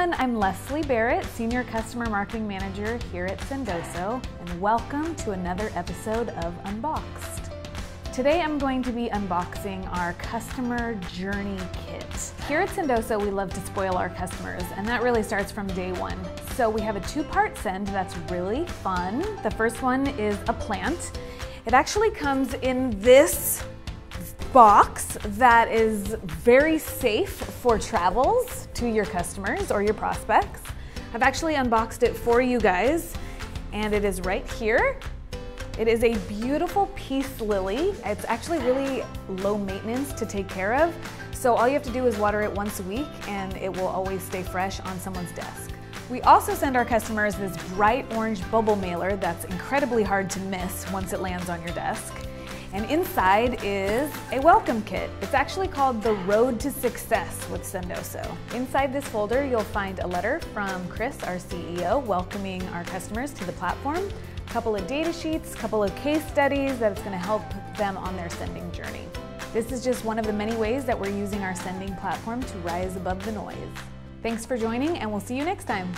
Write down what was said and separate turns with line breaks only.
everyone, I'm Leslie Barrett, Senior Customer Marketing Manager here at Sendoso, and welcome to another episode of Unboxed. Today I'm going to be unboxing our Customer Journey Kit. Here at Sendoso, we love to spoil our customers, and that really starts from day one. So we have a two-part send that's really fun. The first one is a plant. It actually comes in this box that is very safe for travels to your customers or your prospects. I've actually unboxed it for you guys and it is right here. It is a beautiful peace lily. It's actually really low maintenance to take care of. So all you have to do is water it once a week and it will always stay fresh on someone's desk. We also send our customers this bright orange bubble mailer that's incredibly hard to miss once it lands on your desk. And inside is a welcome kit. It's actually called The Road to Success with Sendoso. Inside this folder, you'll find a letter from Chris, our CEO, welcoming our customers to the platform, a couple of data sheets, a couple of case studies that it's gonna help them on their sending journey. This is just one of the many ways that we're using our sending platform to rise above the noise. Thanks for joining, and we'll see you next time.